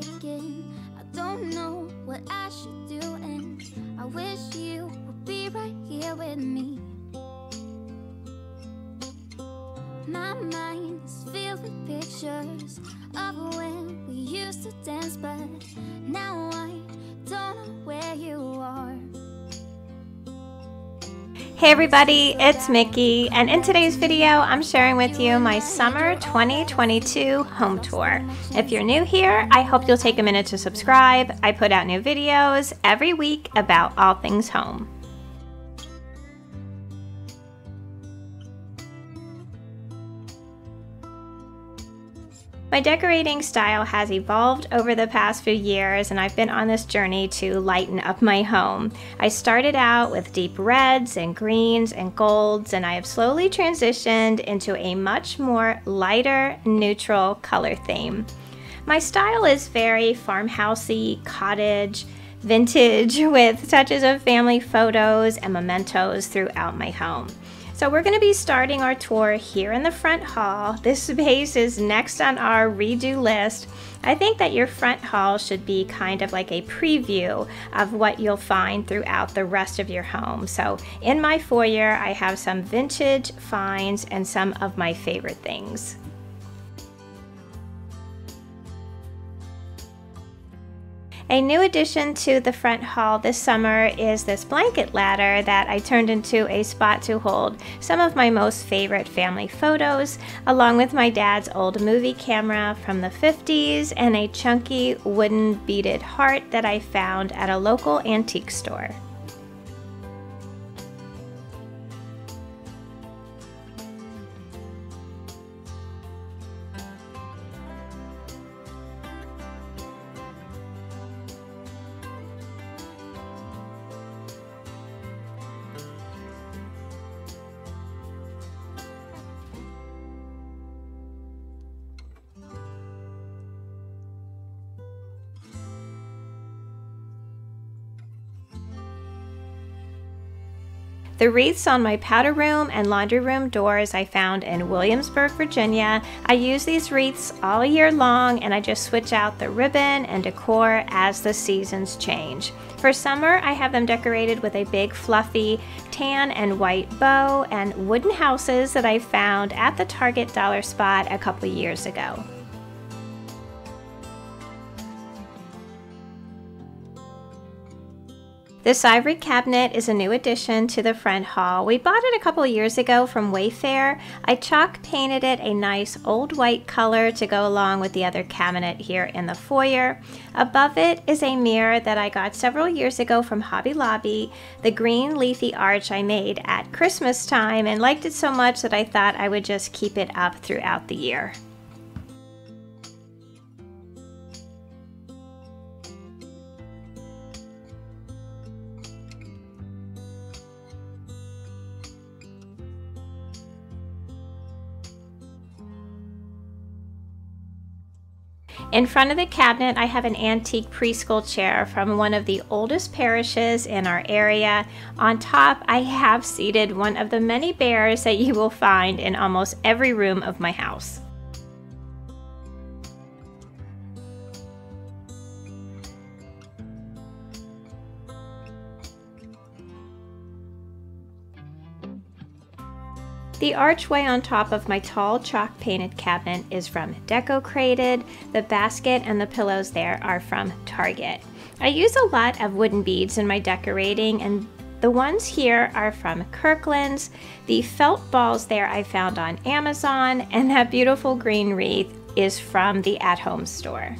I don't know what I should do, and I wish you would be right here with me. My mind is filled with pictures of when we used to dance, but now I don't know where you are. Hey everybody, it's Mickey, and in today's video, I'm sharing with you my summer 2022 home tour. If you're new here, I hope you'll take a minute to subscribe. I put out new videos every week about all things home. My decorating style has evolved over the past few years and I've been on this journey to lighten up my home. I started out with deep reds and greens and golds and I have slowly transitioned into a much more lighter neutral color theme. My style is very farmhousey, cottage, vintage with touches of family photos and mementos throughout my home. So we're gonna be starting our tour here in the front hall. This space is next on our redo list. I think that your front hall should be kind of like a preview of what you'll find throughout the rest of your home. So in my foyer, I have some vintage finds and some of my favorite things. A new addition to the front hall this summer is this blanket ladder that I turned into a spot to hold some of my most favorite family photos, along with my dad's old movie camera from the 50s and a chunky wooden beaded heart that I found at a local antique store. The wreaths on my powder room and laundry room doors I found in Williamsburg, Virginia. I use these wreaths all year long and I just switch out the ribbon and decor as the seasons change. For summer, I have them decorated with a big fluffy tan and white bow and wooden houses that I found at the Target dollar spot a couple years ago. This ivory cabinet is a new addition to the front hall. We bought it a couple years ago from Wayfair. I chalk painted it a nice old white color to go along with the other cabinet here in the foyer. Above it is a mirror that I got several years ago from Hobby Lobby. The green leafy arch I made at Christmas time and liked it so much that I thought I would just keep it up throughout the year. In front of the cabinet, I have an antique preschool chair from one of the oldest parishes in our area. On top, I have seated one of the many bears that you will find in almost every room of my house. The archway on top of my tall chalk painted cabinet is from Decocrated. The basket and the pillows there are from Target. I use a lot of wooden beads in my decorating and the ones here are from Kirkland's. The felt balls there I found on Amazon and that beautiful green wreath is from the At Home store.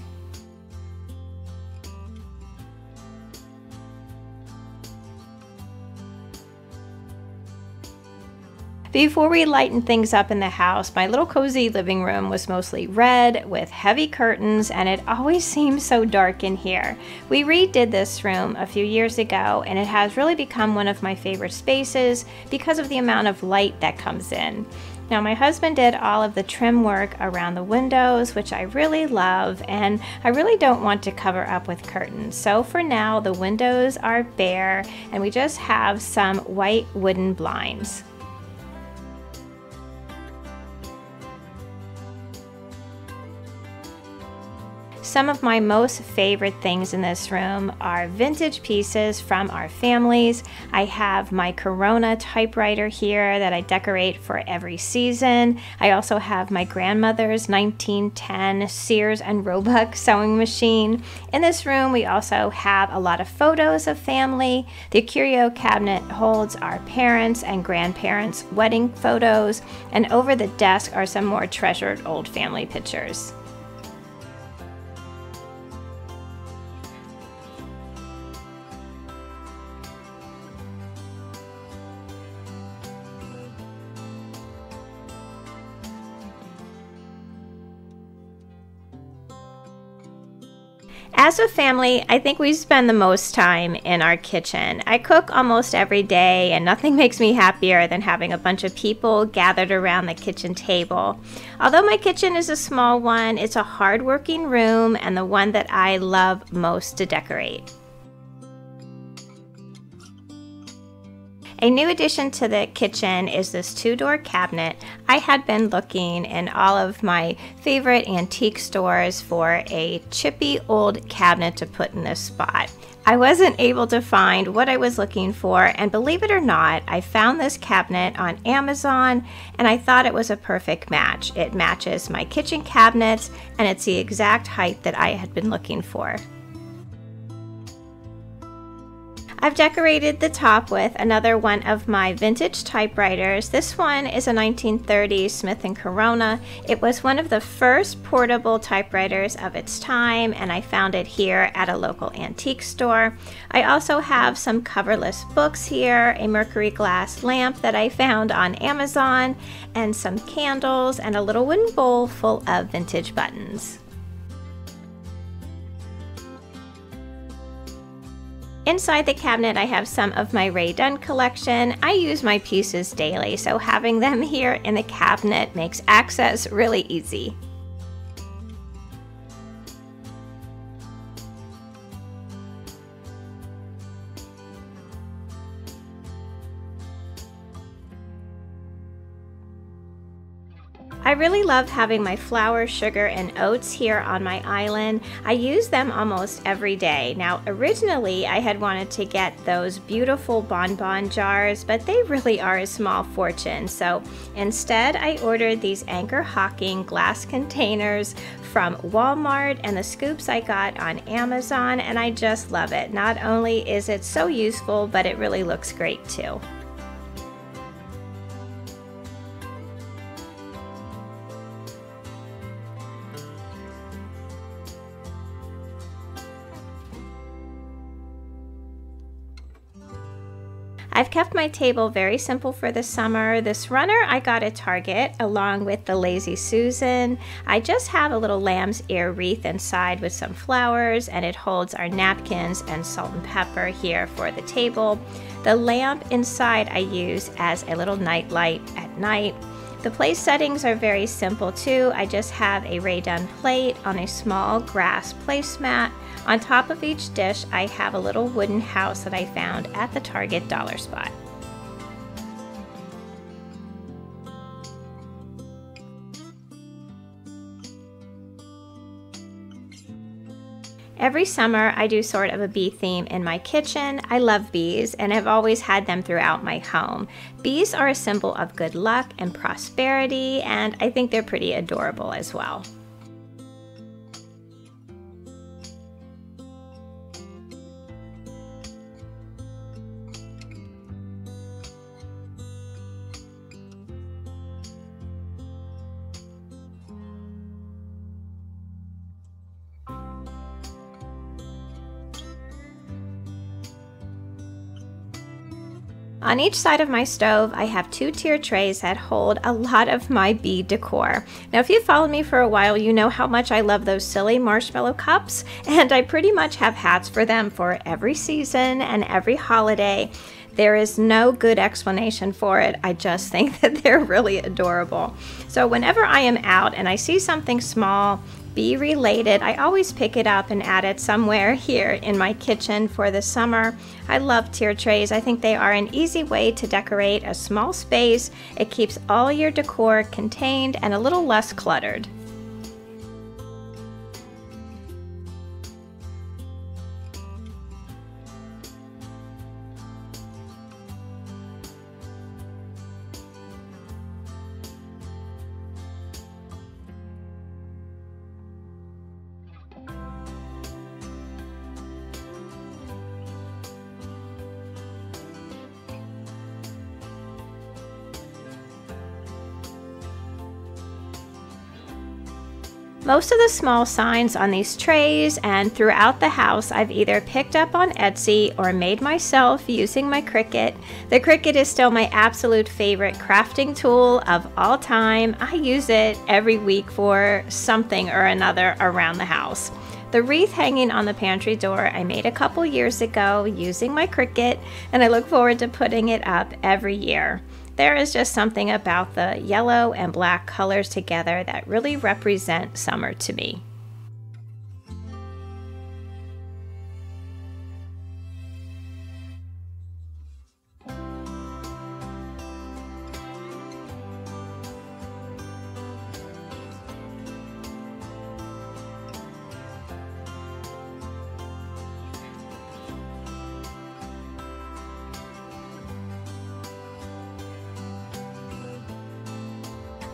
Before we lightened things up in the house, my little cozy living room was mostly red with heavy curtains and it always seems so dark in here. We redid this room a few years ago and it has really become one of my favorite spaces because of the amount of light that comes in. Now my husband did all of the trim work around the windows, which I really love, and I really don't want to cover up with curtains. So for now, the windows are bare and we just have some white wooden blinds. Some of my most favorite things in this room are vintage pieces from our families. I have my Corona typewriter here that I decorate for every season. I also have my grandmother's 1910 Sears and Roebuck sewing machine. In this room, we also have a lot of photos of family. The curio cabinet holds our parents' and grandparents' wedding photos, and over the desk are some more treasured old family pictures. As a family, I think we spend the most time in our kitchen. I cook almost every day, and nothing makes me happier than having a bunch of people gathered around the kitchen table. Although my kitchen is a small one, it's a hard-working room and the one that I love most to decorate. A new addition to the kitchen is this two-door cabinet. I had been looking in all of my favorite antique stores for a chippy old cabinet to put in this spot. I wasn't able to find what I was looking for, and believe it or not, I found this cabinet on Amazon and I thought it was a perfect match. It matches my kitchen cabinets and it's the exact height that I had been looking for. I've decorated the top with another one of my vintage typewriters. This one is a 1930s Smith & Corona. It was one of the first portable typewriters of its time and I found it here at a local antique store. I also have some coverless books here, a mercury glass lamp that I found on Amazon, and some candles and a little wooden bowl full of vintage buttons. Inside the cabinet I have some of my Rae Dunn collection. I use my pieces daily, so having them here in the cabinet makes access really easy. I really love having my flour, sugar, and oats here on my island. I use them almost every day. Now, originally, I had wanted to get those beautiful bonbon jars, but they really are a small fortune. So instead, I ordered these Anchor Hocking glass containers from Walmart and the scoops I got on Amazon, and I just love it. Not only is it so useful, but it really looks great too. I've kept my table very simple for the summer. This runner I got at Target along with the Lazy Susan. I just have a little lamb's ear wreath inside with some flowers and it holds our napkins and salt and pepper here for the table. The lamp inside I use as a little night light at night. The place settings are very simple too. I just have a Rae Dunn plate on a small grass placemat on top of each dish, I have a little wooden house that I found at the Target dollar spot. Every summer, I do sort of a bee theme in my kitchen. I love bees and have always had them throughout my home. Bees are a symbol of good luck and prosperity, and I think they're pretty adorable as well. On each side of my stove, I have two tier trays that hold a lot of my bee decor. Now, if you've followed me for a while, you know how much I love those silly marshmallow cups, and I pretty much have hats for them for every season and every holiday. There is no good explanation for it. I just think that they're really adorable. So whenever I am out and I see something small bee related, I always pick it up and add it somewhere here in my kitchen for the summer. I love tier trays. I think they are an easy way to decorate a small space. It keeps all your decor contained and a little less cluttered. Most of the small signs on these trays and throughout the house I've either picked up on Etsy or made myself using my Cricut. The Cricut is still my absolute favorite crafting tool of all time. I use it every week for something or another around the house. The wreath hanging on the pantry door I made a couple years ago using my Cricut and I look forward to putting it up every year. There is just something about the yellow and black colors together that really represent summer to me.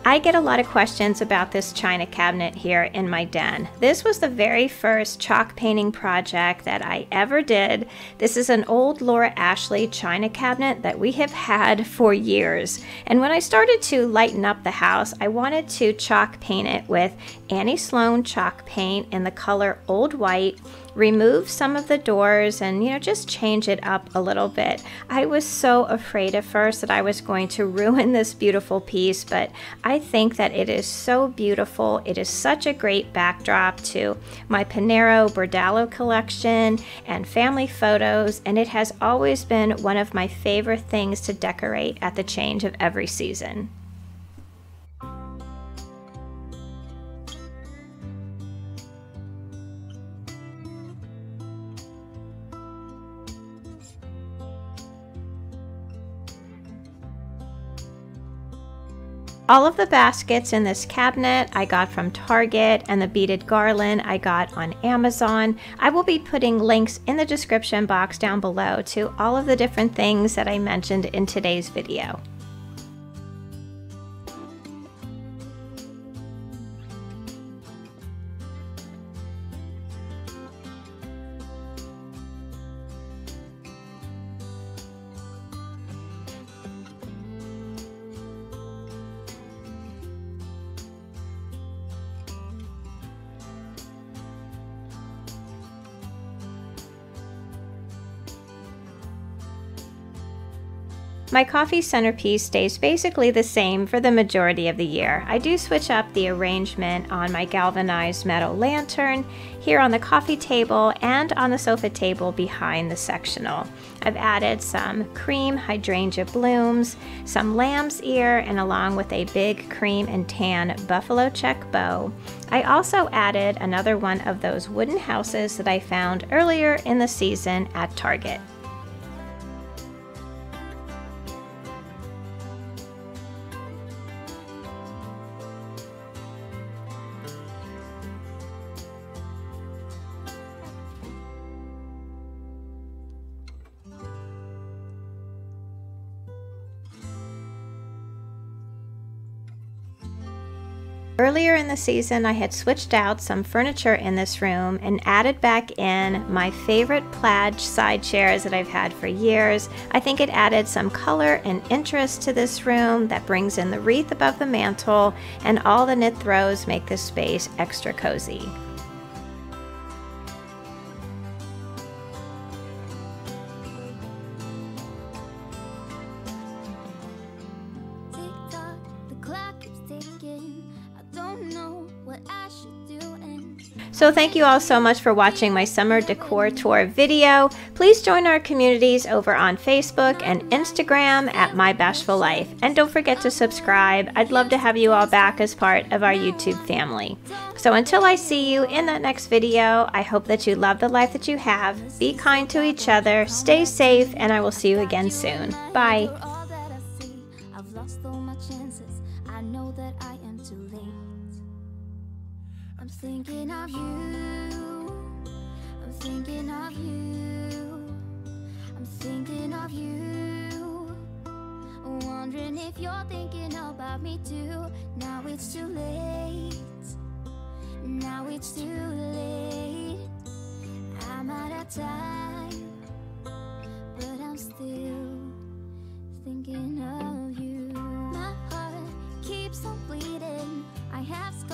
I get a lot of questions about this china cabinet here in my den. This was the very first chalk painting project that I ever did. This is an old Laura Ashley china cabinet that we have had for years. And when I started to lighten up the house, I wanted to chalk paint it with Annie Sloan chalk paint in the color Old White remove some of the doors and, you know, just change it up a little bit. I was so afraid at first that I was going to ruin this beautiful piece, but I think that it is so beautiful. It is such a great backdrop to my Pinheiro Bordallo collection and family photos, and it has always been one of my favorite things to decorate at the change of every season. All of the baskets in this cabinet I got from Target and the beaded garland I got on Amazon. I will be putting links in the description box down below to all of the different things that I mentioned in today's video. My coffee centerpiece stays basically the same for the majority of the year. I do switch up the arrangement on my galvanized metal lantern, here on the coffee table, and on the sofa table behind the sectional. I've added some cream hydrangea blooms, some lamb's ear, and along with a big cream and tan buffalo check bow. I also added another one of those wooden houses that I found earlier in the season at Target. The season, I had switched out some furniture in this room and added back in my favorite plaid side chairs that I've had for years. I think it added some color and interest to this room that brings in the wreath above the mantle, and all the knit throws make this space extra cozy. So thank you all so much for watching my summer decor tour video. Please join our communities over on Facebook and Instagram at My Bashful Life. And don't forget to subscribe. I'd love to have you all back as part of our YouTube family. So until I see you in that next video, I hope that you love the life that you have, be kind to each other, stay safe, and I will see you again soon. Bye. thinking of you. I'm thinking of you. I'm thinking of you. Wondering if you're thinking about me too. Now it's too late. Now it's too late. I'm out of time. But I'm still thinking of you. My heart keeps on bleeding. I have scars.